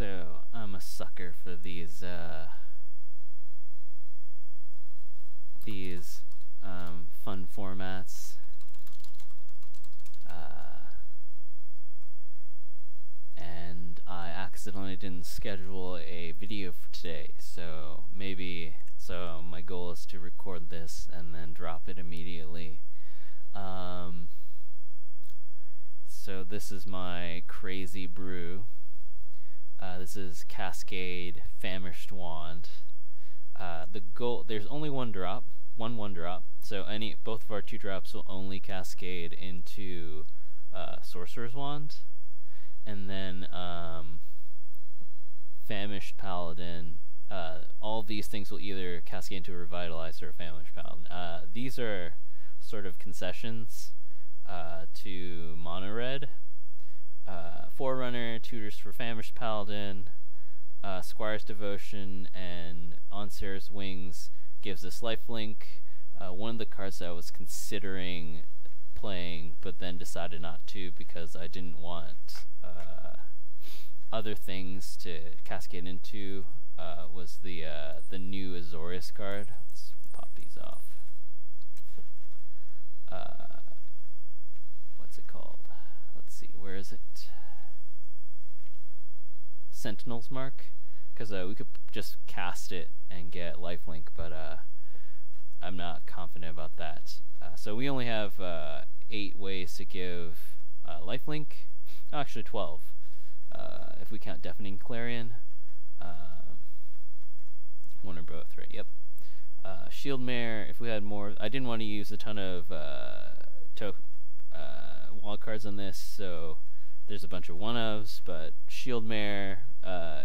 So I'm a sucker for these uh, these um, fun formats. Uh, and I accidentally didn't schedule a video for today, so maybe so my goal is to record this and then drop it immediately. Um, so this is my crazy brew. Uh, this is Cascade Famished Wand. Uh, the goal there's only one drop, one one drop. So any both of our two drops will only cascade into uh, Sorcerer's Wand, and then um, Famished Paladin. Uh, all these things will either cascade into a Revitalizer or Famished Paladin. Uh, these are sort of concessions uh, to Mono Red uh, Forerunner, Tutors for Famished Paladin, uh, Squire's Devotion, and On Wings gives us lifelink. Uh, one of the cards that I was considering playing, but then decided not to because I didn't want uh, other things to cascade into uh, was the uh, the new Azorius card. Let's pop these off. Uh, what's it called? Let's see, where is it? Sentinel's Mark, because uh, we could just cast it and get lifelink, but uh, I'm not confident about that. Uh, so we only have uh, eight ways to give uh, lifelink, actually 12, uh, if we count Deafening Clarion. Um, one or both, right? Yep. Shield Mare, if we had more, I didn't want to use a ton of to wild cards on this, so there's a bunch of one ofs, but Shield Mare uh,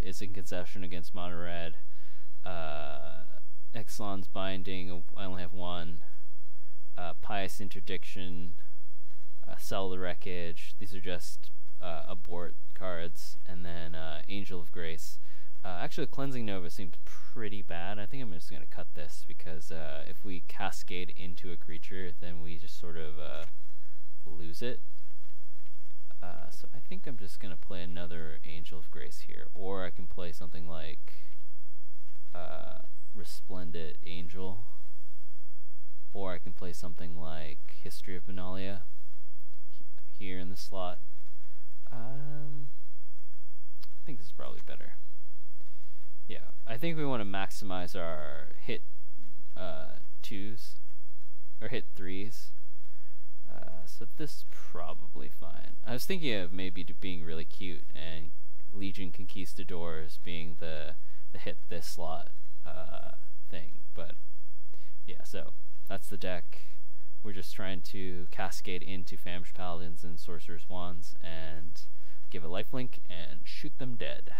is in concession against Mono Red. Uh, Ixalan's Binding, I only have one. Uh, Pious Interdiction, uh, Settle the Wreckage, these are just uh, abort cards, and then uh, Angel of Grace. Uh, actually, Cleansing Nova seems pretty bad. I think I'm just going to cut this because if we cascade into a creature, then we just sort of lose it. Uh, so I think I'm just going to play another Angel of Grace here. Or I can play something like uh, Resplendent Angel. Or I can play something like History of Benalia here in the slot. Um, I think this is probably better. Yeah, I think we want to maximize our hit uh, twos or hit threes. Uh, so this is probably fine. I was thinking of maybe being really cute and Legion Conquistadors being the the hit this slot uh, thing, but yeah. So that's the deck. We're just trying to cascade into Famished Paladins and Sorcerer's Wands and give a lifelink and shoot them dead.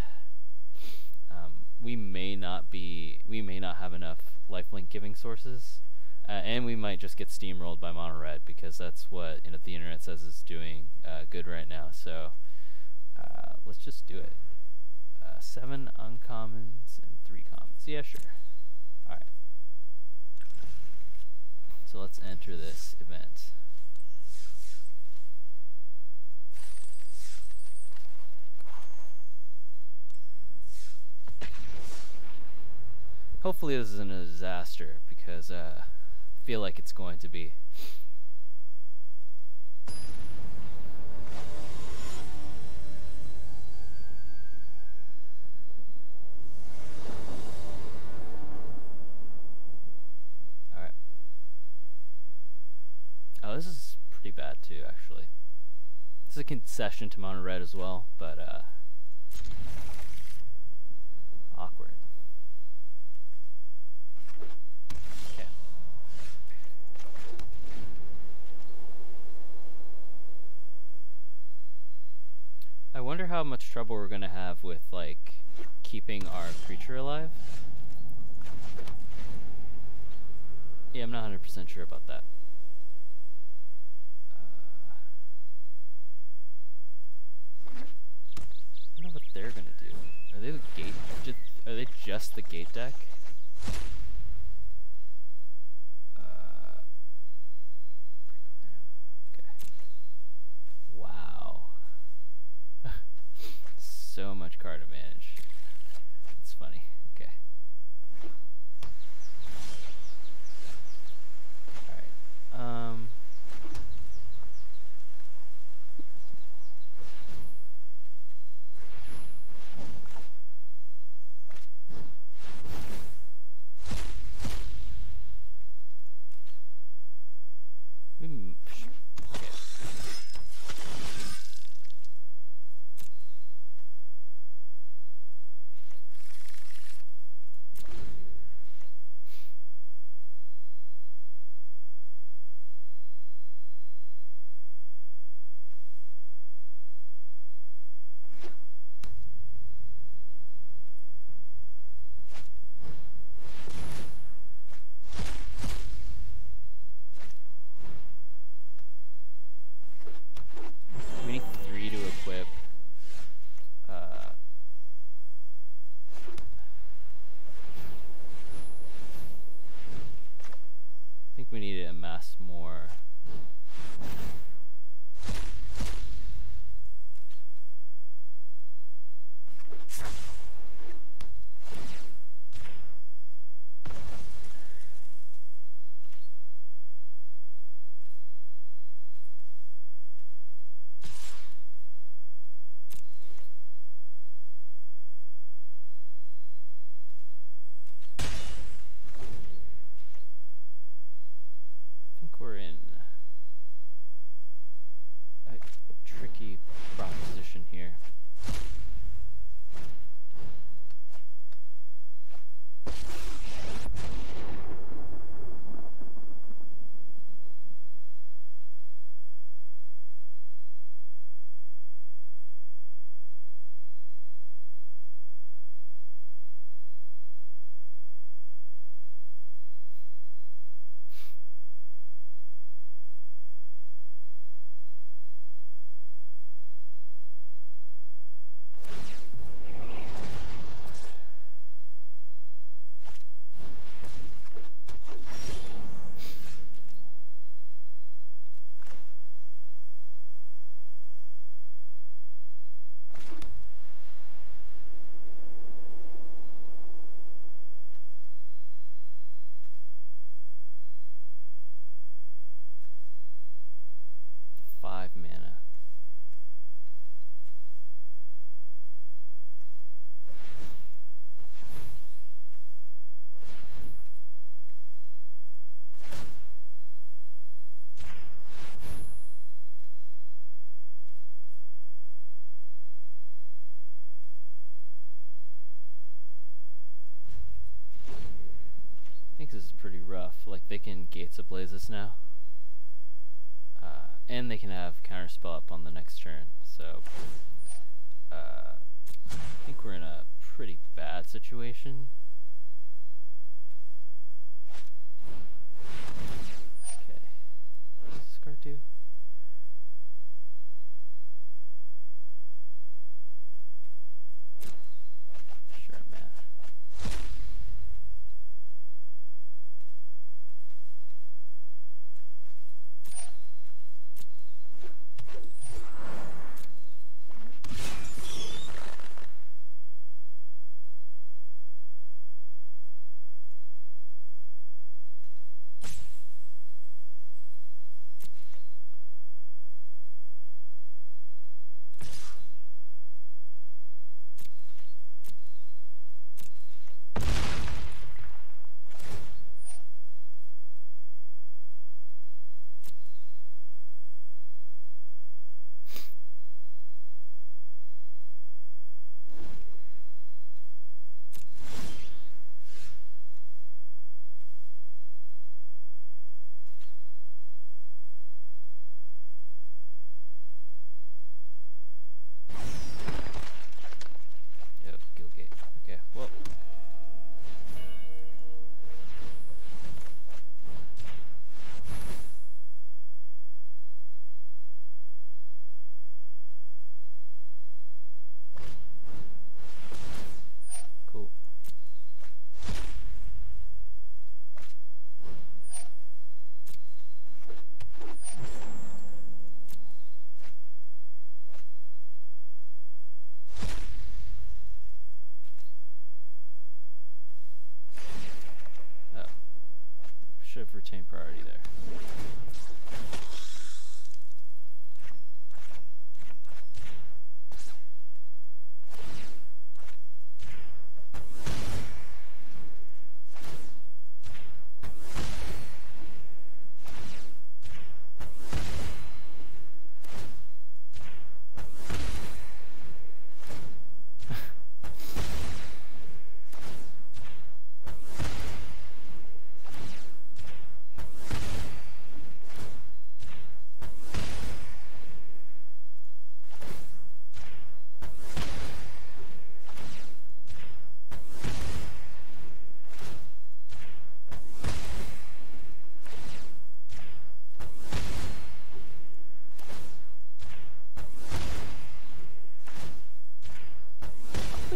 Um, we may not be, we may not have enough lifelink giving sources, uh, and we might just get steamrolled by Mono Red because that's what you know, the internet says is doing uh, good right now. So uh, let's just do it. Uh, seven uncommons and three commons. Yeah, sure. All right. So let's enter this event. Hopefully this isn't a disaster because uh, feel like it's going to be. Alright. Oh, this is pretty bad too, actually. This is a concession to Mono Red as well, but uh, awkward. Okay. I wonder how much trouble we're gonna have with like keeping our creature alive. Yeah, I'm not 100% sure about that. Uh, I don't know what they're gonna do. Are they the gate? Are they just the gate deck? Uh, brick ram. Okay. Wow. so much card advantage. It's funny. Okay. They can Gates Ablaze this now. Uh, and they can have counterspell up on the next turn. So uh, I think we're in a pretty bad situation. Okay. What does this card do? Retain priority there.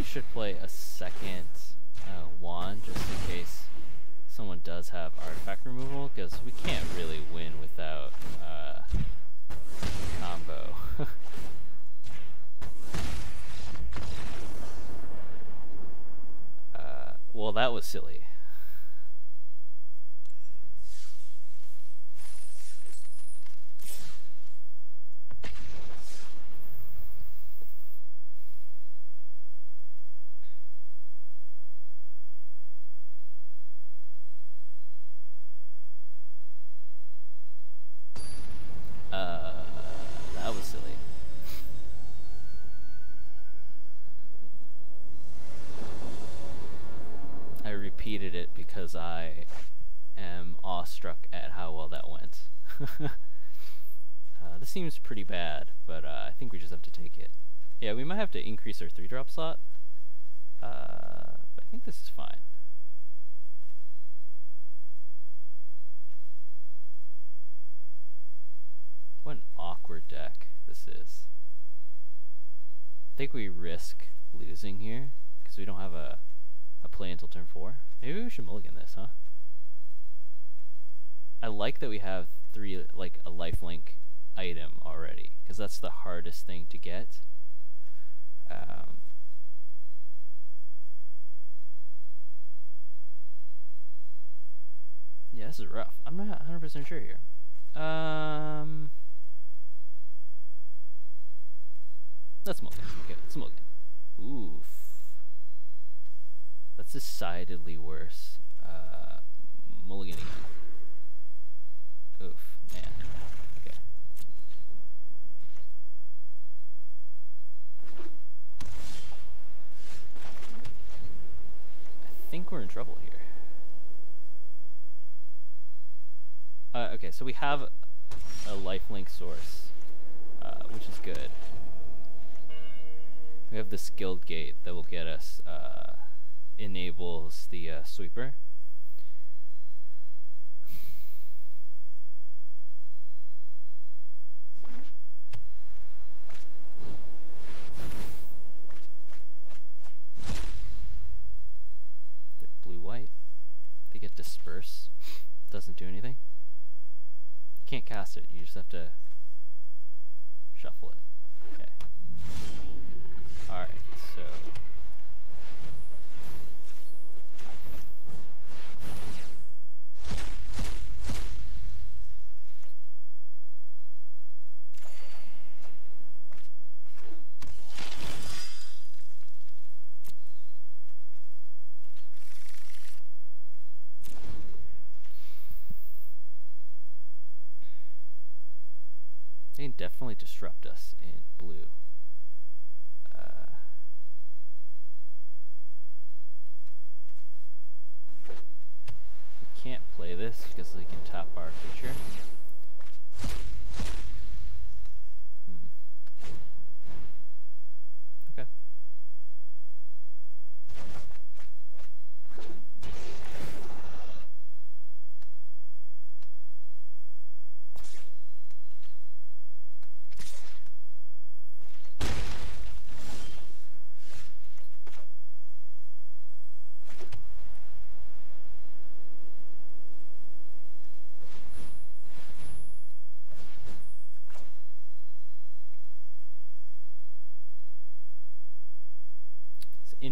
should play a second uh, wand just in case someone does have artifact removal, because we can't really win without uh, combo. uh, well, that was silly. Am awestruck at how well that went. uh, this seems pretty bad, but uh, I think we just have to take it. Yeah, we might have to increase our 3-drop slot, uh, but I think this is fine. What an awkward deck this is. I think we risk losing here, because we don't have a, a play until turn 4. Maybe we should mulligan this, huh? I like that we have three, like, a lifelink item already, because that's the hardest thing to get. Um, yeah, this is rough. I'm not 100% sure here. Um, let's mulligan. Okay, let's mulligan. Oof. That's decidedly worse. Uh, mulligan again. Oof, man. Okay. I think we're in trouble here. Uh, okay, so we have a lifelink source, uh, which is good. We have the skilled gate that will get us uh, enables the uh, sweeper. They're blue-white. They get disperse. Doesn't do anything. You can't cast it. You just have to shuffle it. Okay. Alright, so... They can definitely disrupt us in blue. Uh, we can't play this because we can tap our creature.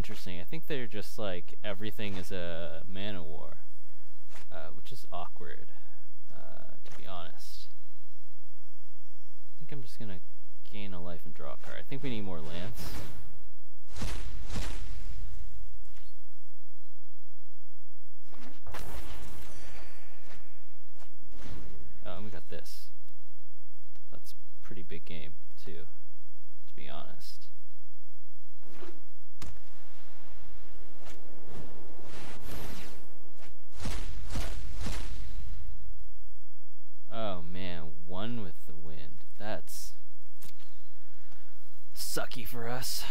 Interesting. I think they're just like everything is a Man-O-War. uh, which is awkward, uh, to be honest. I think I'm just gonna gain a life and draw a card. I think we need more lance. Oh, and we got this. That's pretty big game, too, to be honest. Oh man, one with the wind. That's sucky for us.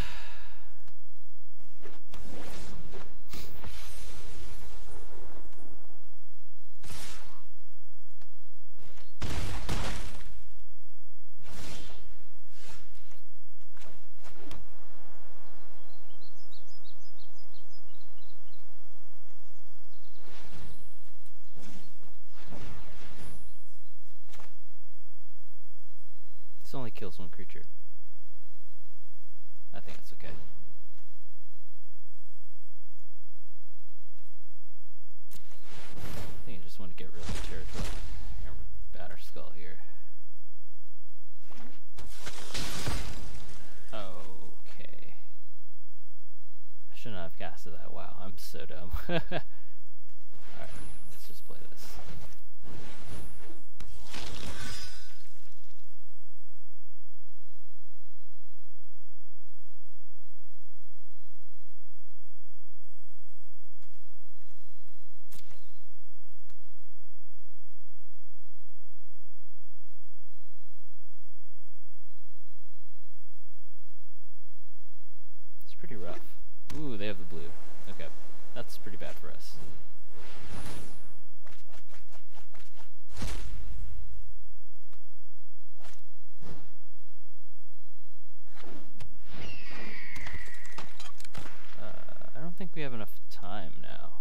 This only kills one creature. I think it's okay. I think I just want to get rid of the territory. Hammer batter skull here. Okay. I shouldn't have casted that. Wow, I'm so dumb. Alright, let's just play this. It's pretty rough. Ooh, they have the blue. Okay, that's pretty bad for us. Uh, I don't think we have enough time now.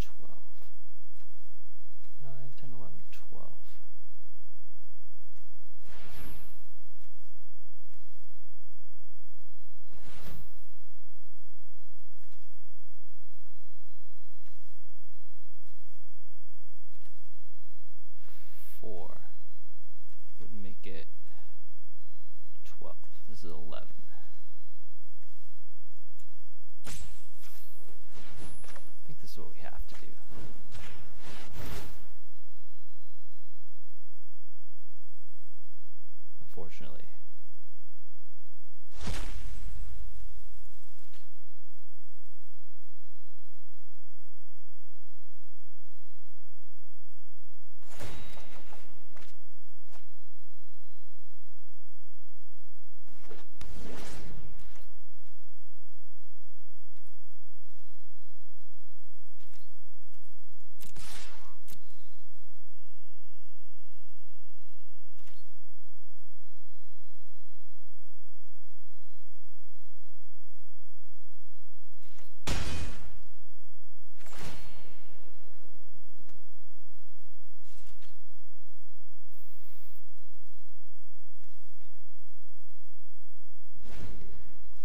Twelve. Nine, ten, eleven, twelve. Four would make it twelve. This is eleven. I think this is what we have to do. Unfortunately.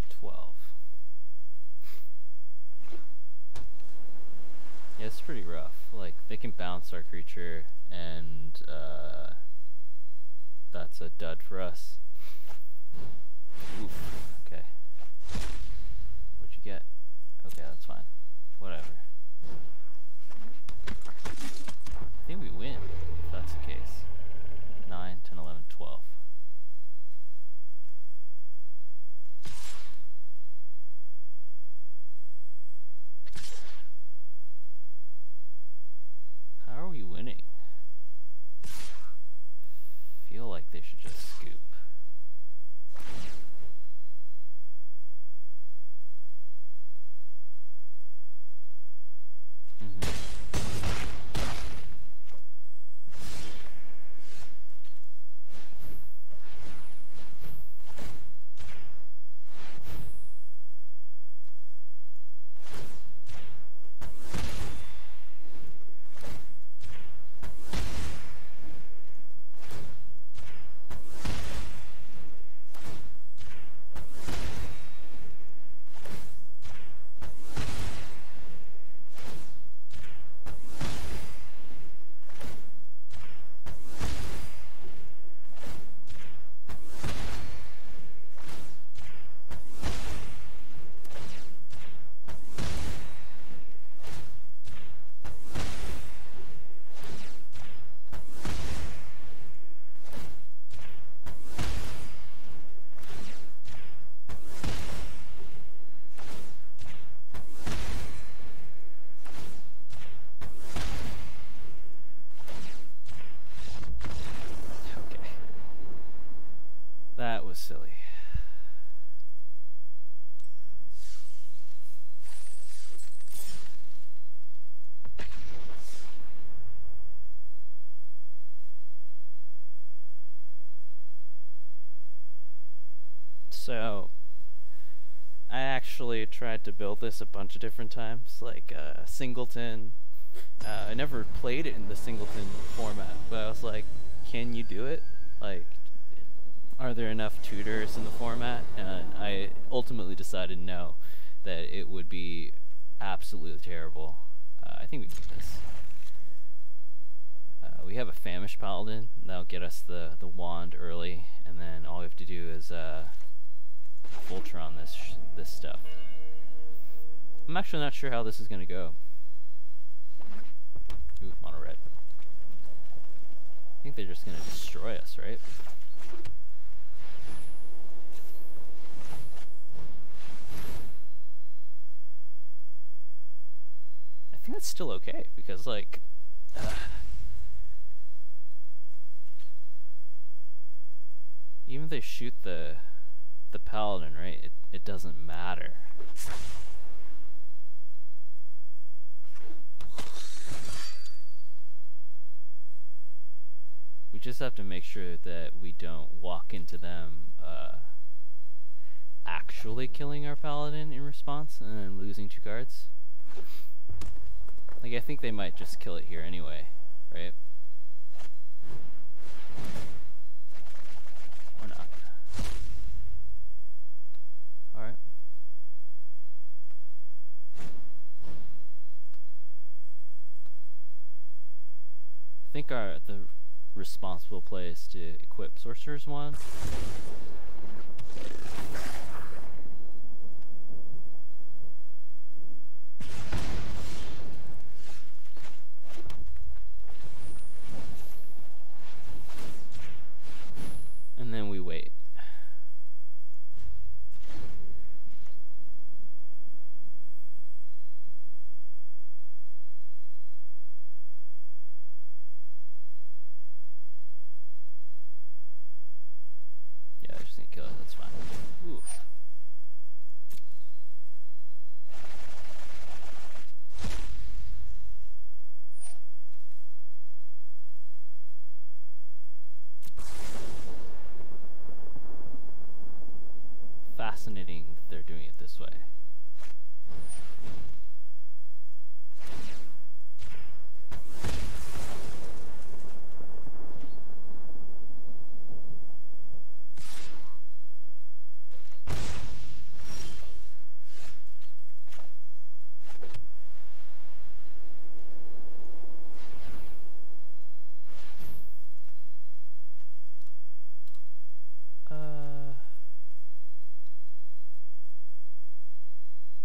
Twelve. Yeah, it's pretty rough. Like our creature, and uh, that's a dud for us. Oof. Okay. What'd you get? Okay, that's fine. Whatever. I think we win if that's the case. 9, 10, 11, 12. So, I actually tried to build this a bunch of different times, like uh, Singleton. Uh, I never played it in the Singleton format, but I was like, can you do it? Like, are there enough tutors in the format? And I ultimately decided no, that it would be absolutely terrible. Uh, I think we can get this. Uh, we have a famished paladin. That'll get us the, the wand early, and then all we have to do is uh, Voltron this this stuff. I'm actually not sure how this is gonna go. Ooh, mono red. I think they're just gonna destroy us, right? I think that's still okay because like. Uh, even if they shoot the the paladin, right? It it doesn't matter. We just have to make sure that we don't walk into them uh, actually killing our paladin in response and then losing two cards. Like, I think they might just kill it here anyway, right? Or not. Alright. I think our the responsible play is to equip Sorcerer's Wand. And then we wait. Yeah, they're just gonna kill it, that's fine. Oof. Fascinating that they're doing it this way. Uh,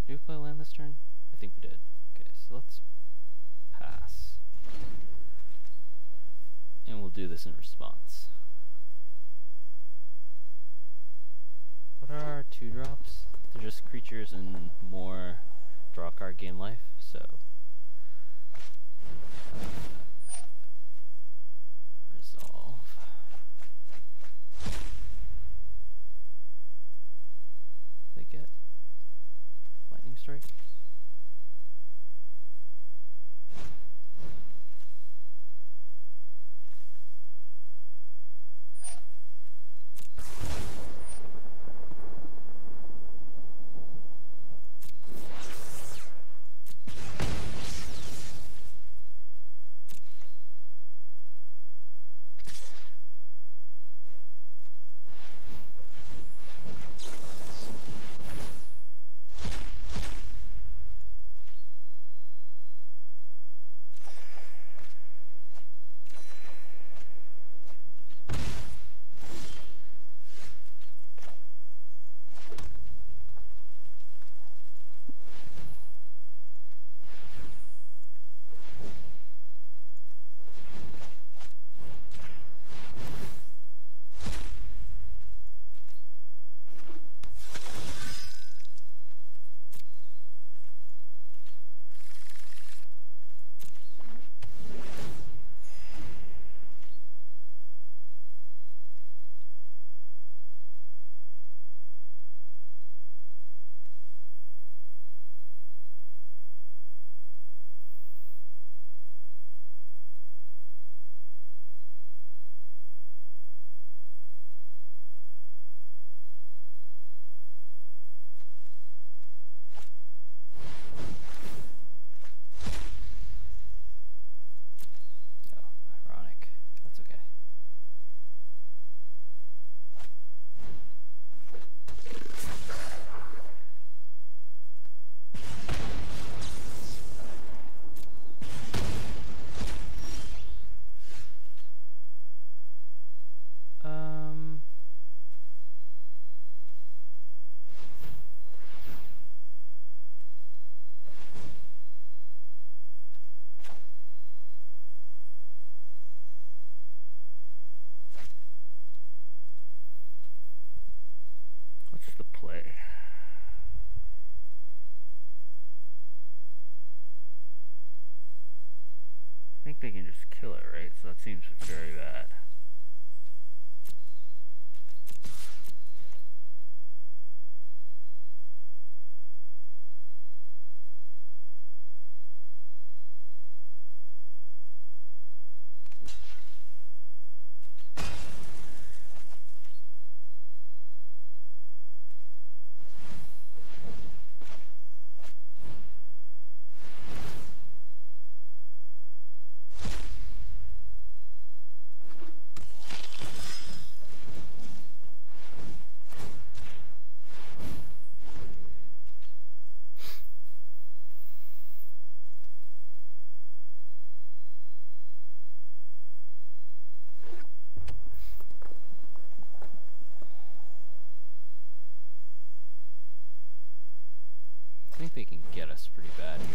did we play land this turn? I think we did. Okay, so let's pass. And we'll do this in response. What are our two drops? They're just creatures and more draw card game life, so. Resolve. They get lightning strike. Seems very bad. they can get us pretty bad here.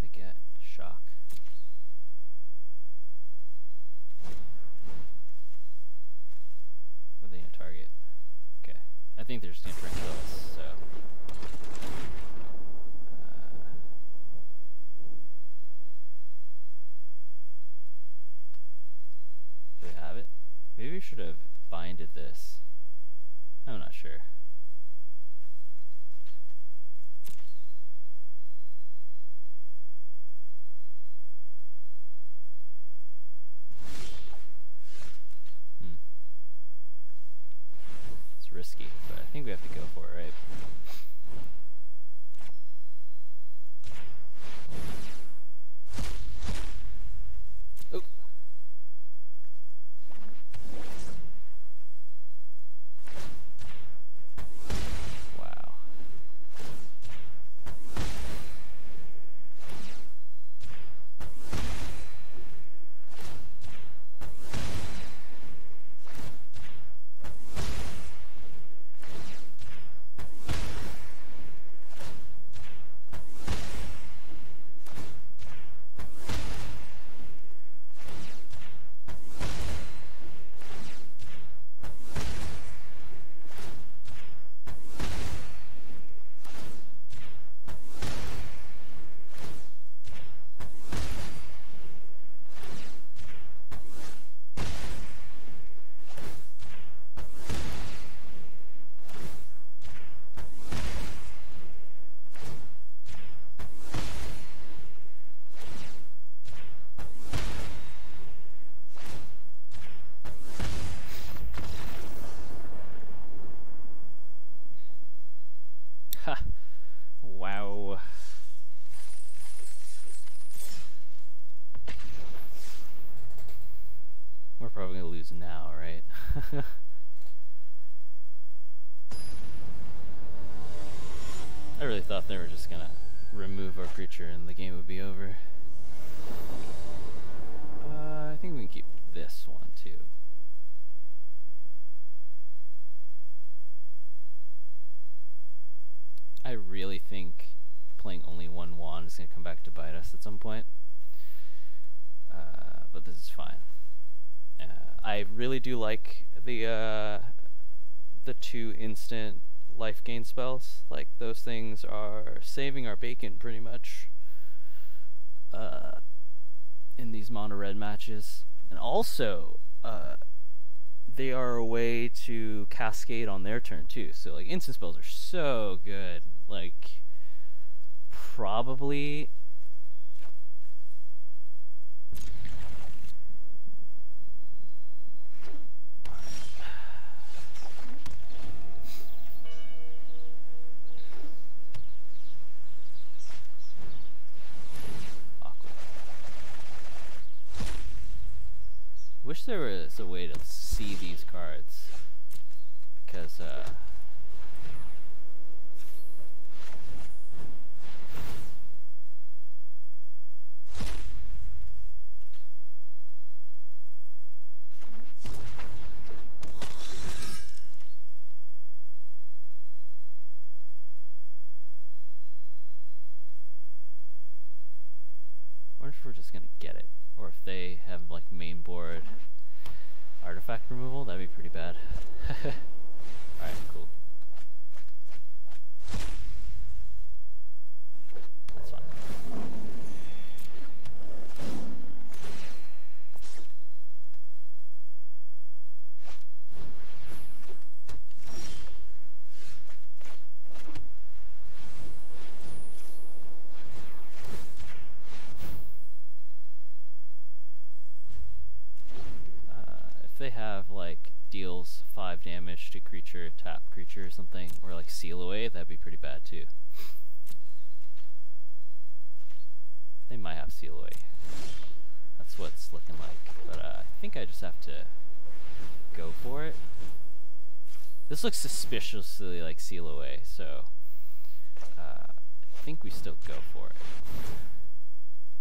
They get shock. What are they gonna target? Okay. I think they're just gonna and so. Uh, do they have it? Maybe we should have binded this. I'm not sure. Thought they were just gonna remove our creature and the game would be over. Uh, I think we can keep this one too. I really think playing only one wand is going to come back to bite us at some point. Uh, but this is fine. I really do like the uh, the two instant life gain spells. Like those things are saving our bacon pretty much uh, in these mono red matches, and also uh, they are a way to cascade on their turn too. So like instant spells are so good. Like probably wish there was a way to see these cards. Because, uh... I wonder if we're just gonna get it, or if they have like main board artifact removal? That'd be pretty bad. Alright, cool. five damage to creature, tap creature or something, or like seal away, that'd be pretty bad too. They might have seal away. That's what it's looking like, but uh, I think I just have to go for it. This looks suspiciously like seal away, so uh, I think we still go for it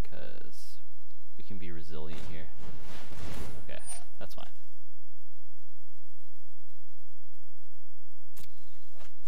because we can be resilient here. Okay, that's fine.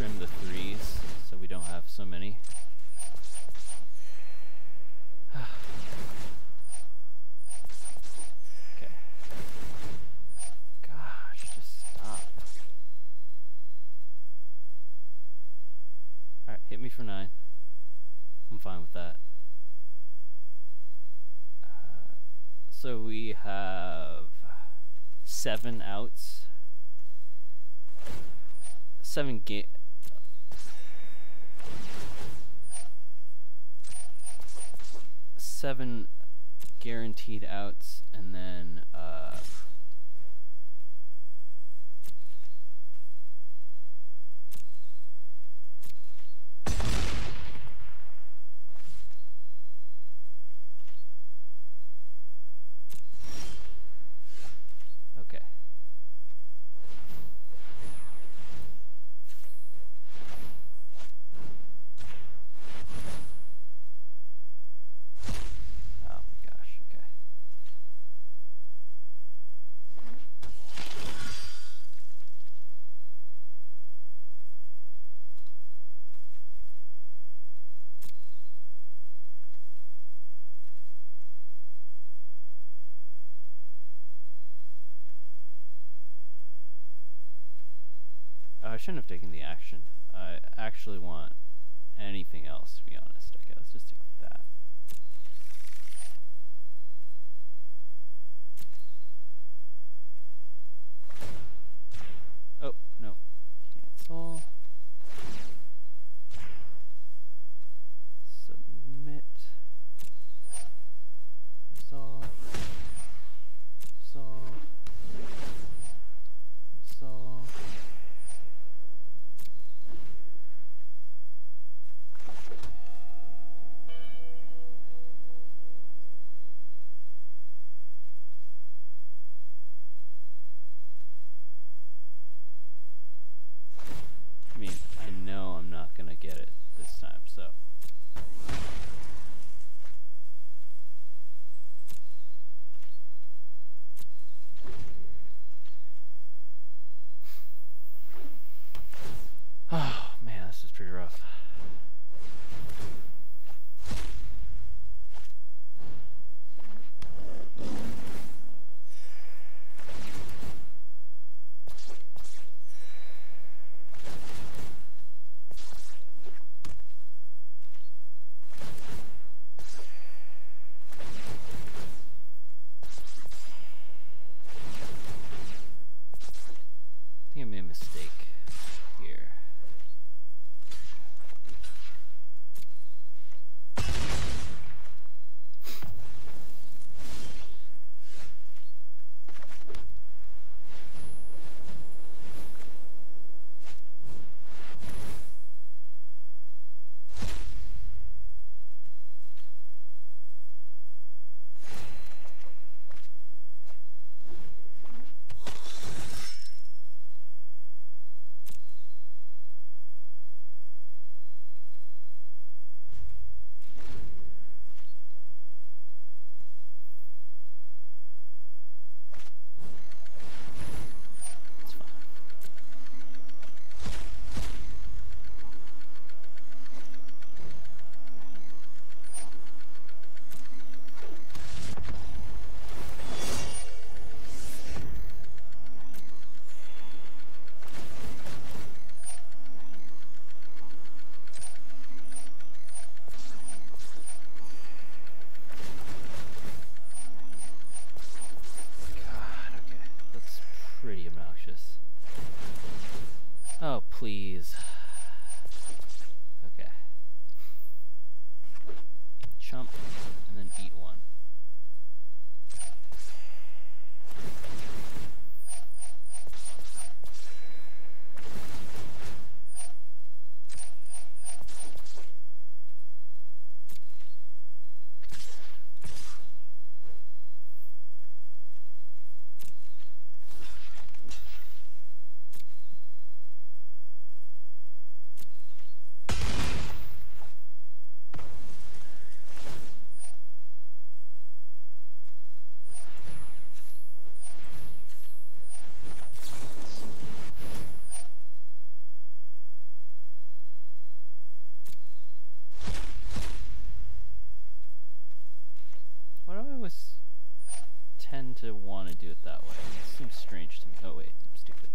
trim the threes so we don't have so many. okay. Gosh, just stop. Alright, hit me for nine. I'm fine with that. Uh, so we have seven outs. Seven ga- Seven guaranteed outs, and then uh, okay. Oh my gosh, okay. Uh, I shouldn't have taken the action. I actually want anything else, to be honest. Okay, let's just take that. It that way. It seems strange to me. Oh wait, I'm stupid.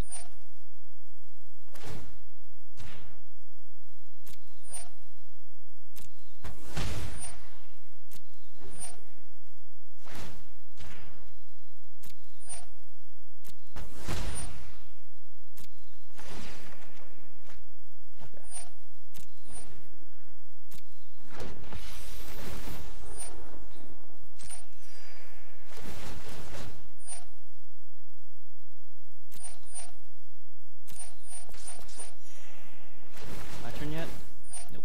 Okay. My turn yet? Nope.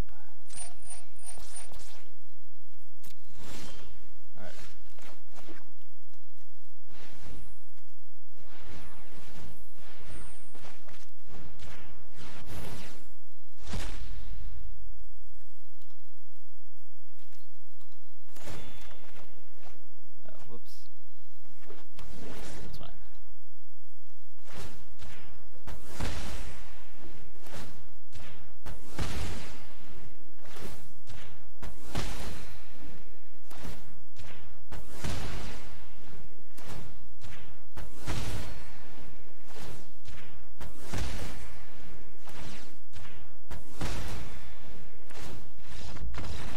Alright. Oh, whoops. That's fine.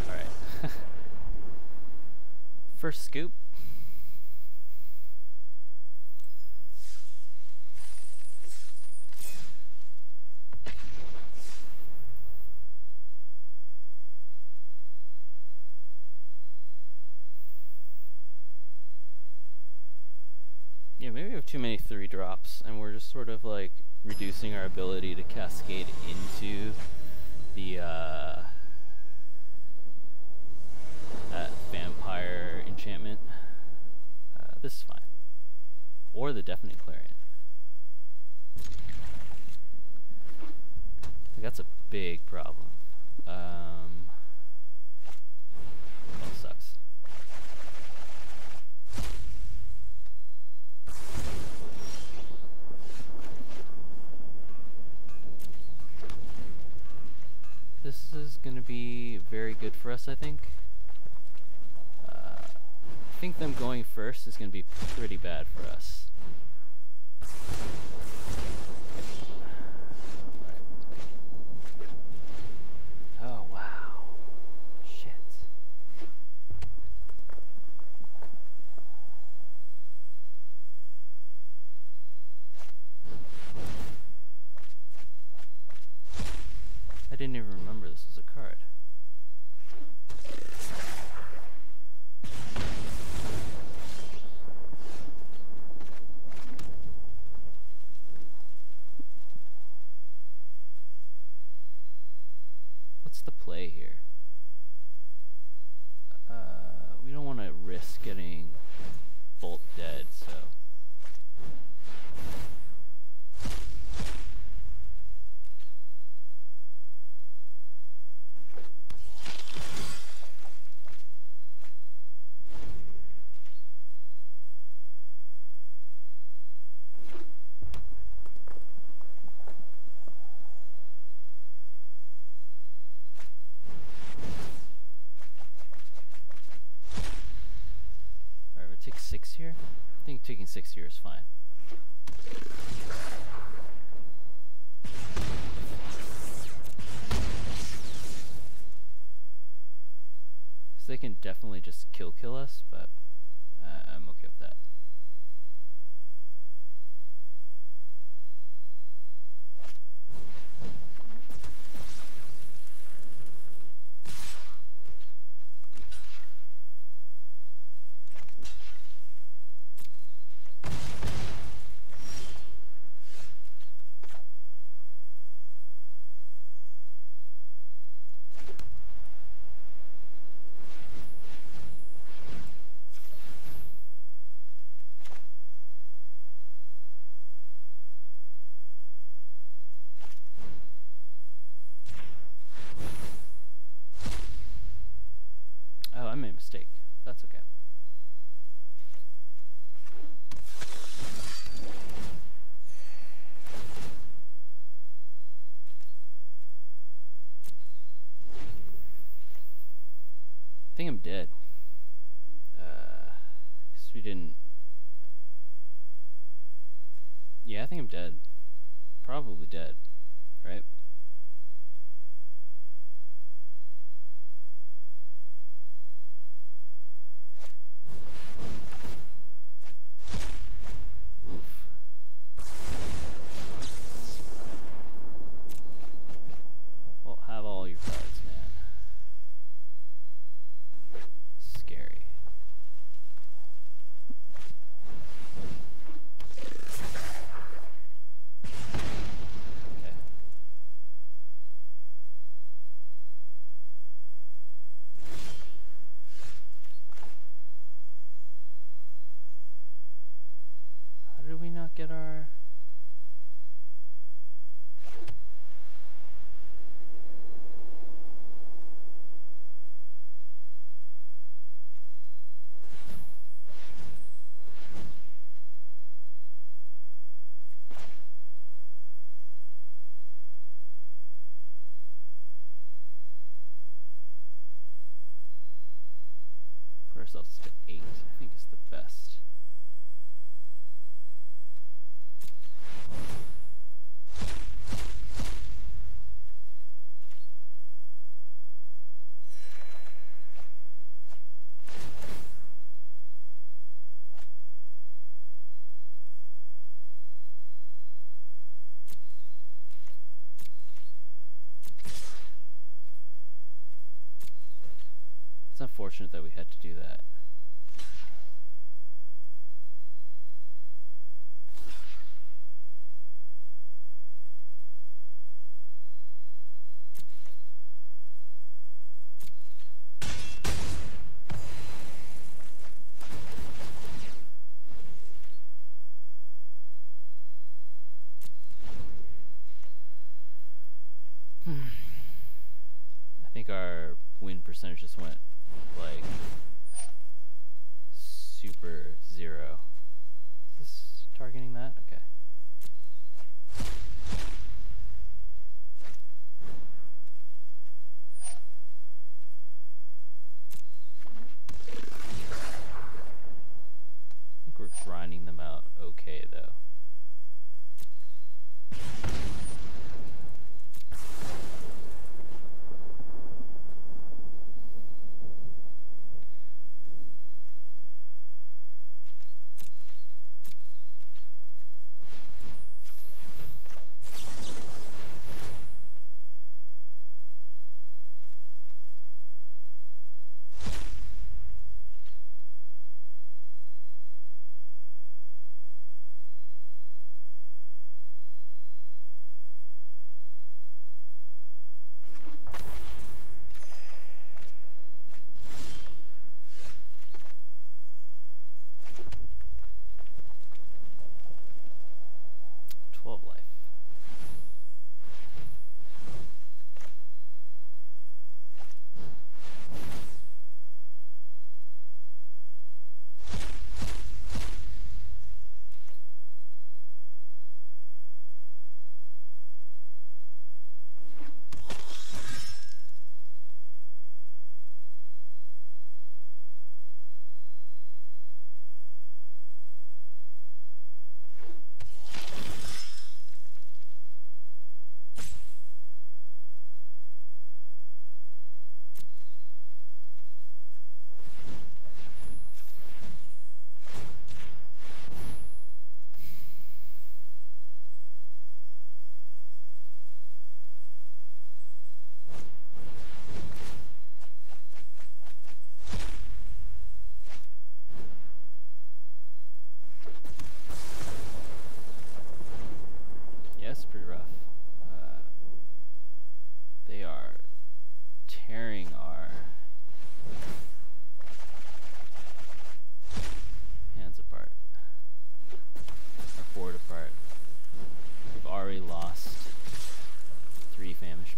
Alright. First scoop. Yeah, maybe we have too many three drops, and we're just sort of like reducing our ability to cascade into the uh, enchantment. Uh, this is fine. Or the deafening clarion. That's a big problem. Um, that sucks. This is going to be very good for us, I think. I think them going first is going to be pretty bad for us. 60 is fine. Because they can definitely just kill kill us, but uh, I'm okay with that. I made a mistake. That's okay. I think I'm dead. Uh, 'cause we didn't. Yeah, I think I'm dead. Probably dead, right? Well, have all your cards, man. Scary. Okay. How did we not get our... Put ourselves to eight. I think is the best. It's unfortunate that we had to do that.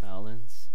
Three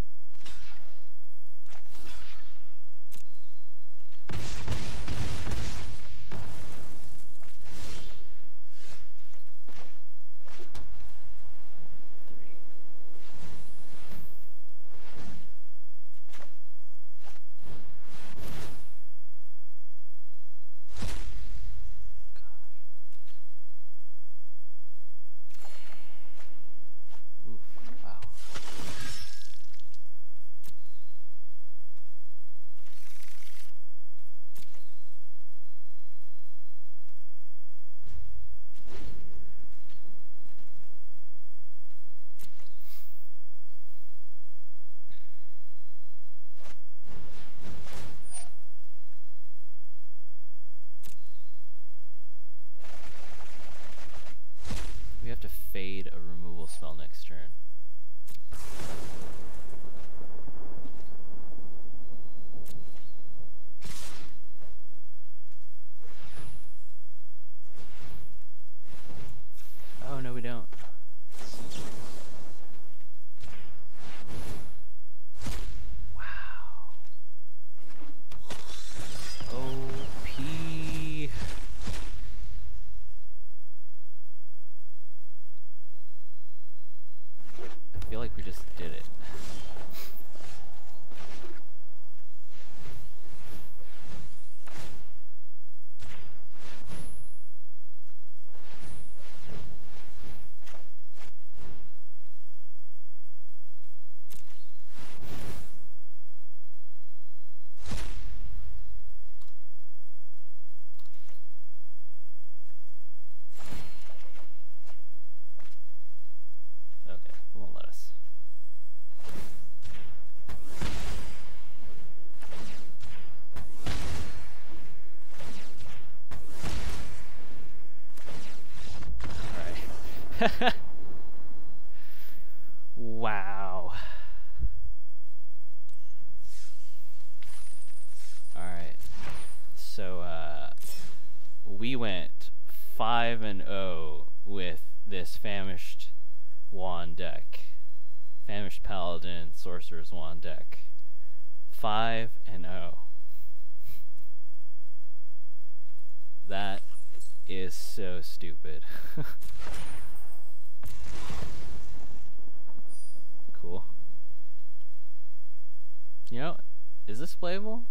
playable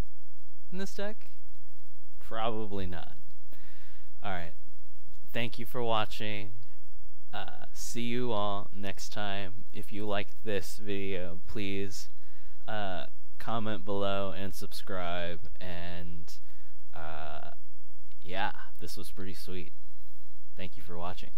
in this deck? Probably not. Alright. Thank you for watching. Uh, see you all next time. If you liked this video, please uh, comment below and subscribe. And uh, yeah, this was pretty sweet. Thank you for watching.